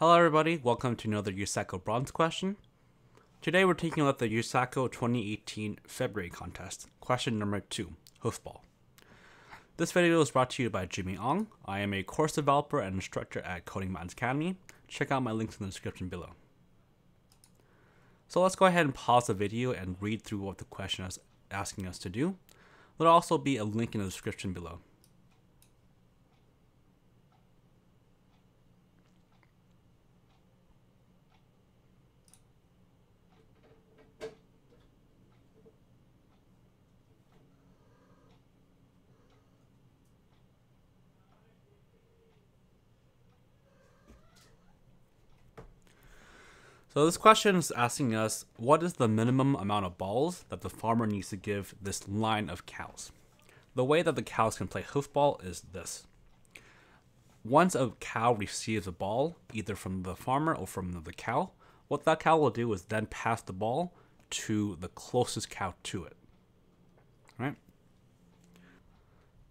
Hello everybody, welcome to another USACO Bronze question. Today we're taking a look at the USACO 2018 February contest, question number 2, Hoofball. This video is brought to you by Jimmy Ong. I am a course developer and instructor at Coding Minds Academy. Check out my links in the description below. So let's go ahead and pause the video and read through what the question is asking us to do. There'll also be a link in the description below. So this question is asking us, what is the minimum amount of balls that the farmer needs to give this line of cows? The way that the cows can play hoofball is this. Once a cow receives a ball, either from the farmer or from the cow, what that cow will do is then pass the ball to the closest cow to it. Right?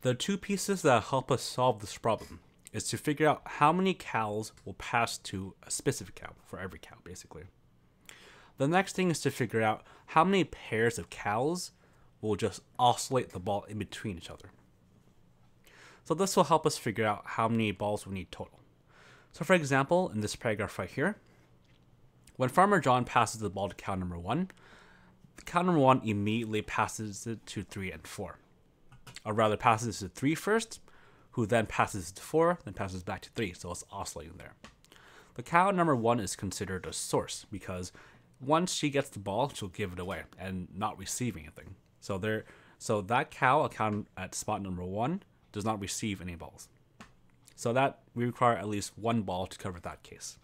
The two pieces that help us solve this problem is to figure out how many cows will pass to a specific cow for every cow, basically. The next thing is to figure out how many pairs of cows will just oscillate the ball in between each other. So this will help us figure out how many balls we need total. So for example, in this paragraph right here, when Farmer John passes the ball to cow number one, cow number one immediately passes it to three and four. Or rather passes it to three first, who then passes to 4, then passes back to 3, so it's oscillating there. The cow number 1 is considered a source because once she gets the ball, she'll give it away and not receive anything. So there, so that cow account at spot number 1 does not receive any balls. So that we require at least one ball to cover that case.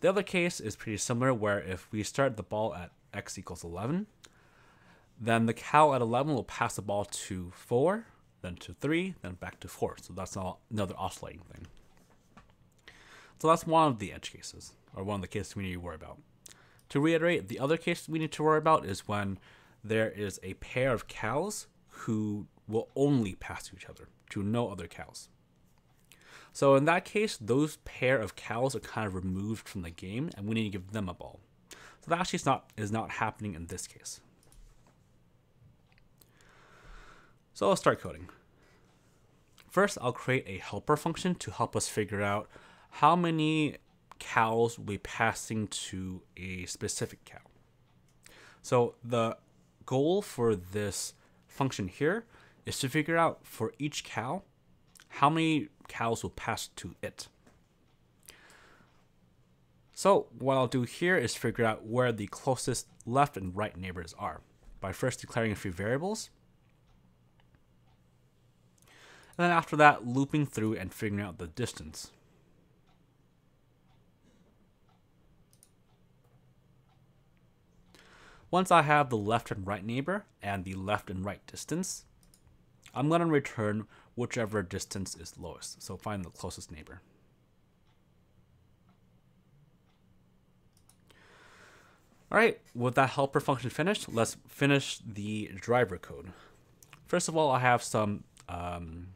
The other case is pretty similar where if we start the ball at x equals 11, then the cow at 11 will pass the ball to 4, then to 3, then back to 4. So that's another oscillating thing. So that's one of the edge cases, or one of the cases we need to worry about. To reiterate, the other case we need to worry about is when there is a pair of cows who will only pass to each other, to no other cows. So in that case, those pair of cows are kind of removed from the game, and we need to give them a ball. So that actually is not, is not happening in this case. So I'll start coding. First, I'll create a helper function to help us figure out how many cows we passing to a specific cow. So the goal for this function here is to figure out for each cow how many cows will pass to it. So what I'll do here is figure out where the closest left and right neighbors are by first declaring a few variables and then after that, looping through and figuring out the distance. Once I have the left and right neighbor and the left and right distance, I'm going to return whichever distance is lowest. So find the closest neighbor. All right, with that helper function finished, let's finish the driver code. First of all, I have some um,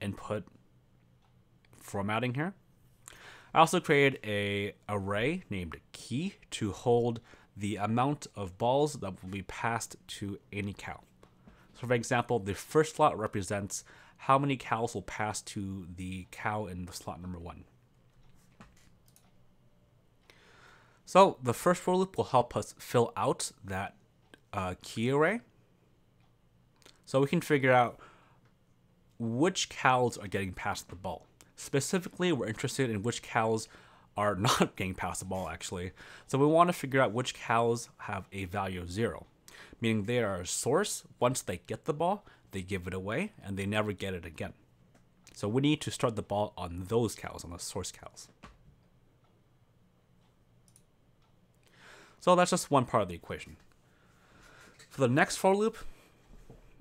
input formatting here. I also created a array named key to hold the amount of balls that will be passed to any cow. So for example, the first slot represents how many cows will pass to the cow in the slot number one. So the first for loop will help us fill out that uh, key array. So we can figure out which cows are getting passed the ball. Specifically, we're interested in which cows are not getting passed the ball, actually. So we want to figure out which cows have a value of zero, meaning they are a source. Once they get the ball, they give it away and they never get it again. So we need to start the ball on those cows, on the source cows. So that's just one part of the equation. For the next for loop,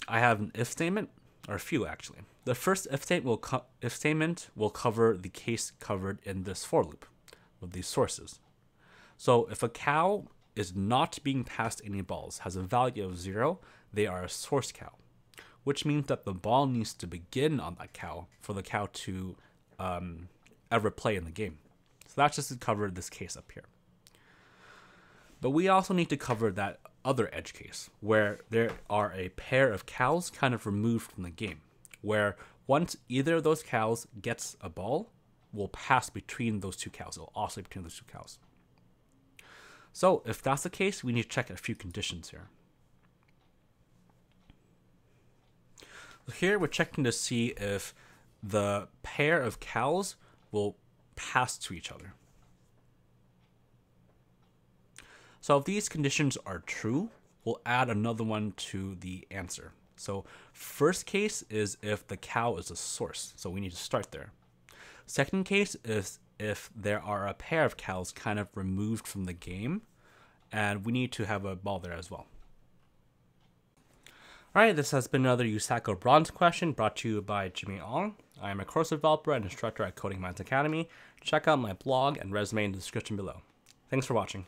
I have an if statement or a few actually. The first if statement will if statement will cover the case covered in this for loop with these sources. So if a cow is not being passed any balls, has a value of zero, they are a source cow, which means that the ball needs to begin on that cow for the cow to um, ever play in the game. So that's just to cover this case up here. But we also need to cover that other edge case where there are a pair of cows kind of removed from the game, where once either of those cows gets a ball, will pass between those two cows. It'll oscillate between those two cows. So if that's the case, we need to check a few conditions here. Here we're checking to see if the pair of cows will pass to each other. So if these conditions are true, we'll add another one to the answer. So first case is if the cow is a source. So we need to start there. Second case is if there are a pair of cows kind of removed from the game, and we need to have a ball there as well. Alright, this has been another USACO Bronze question brought to you by Jimmy Ong. I am a course developer and instructor at Coding Minds Academy. Check out my blog and resume in the description below. Thanks for watching.